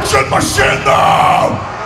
Action machine now!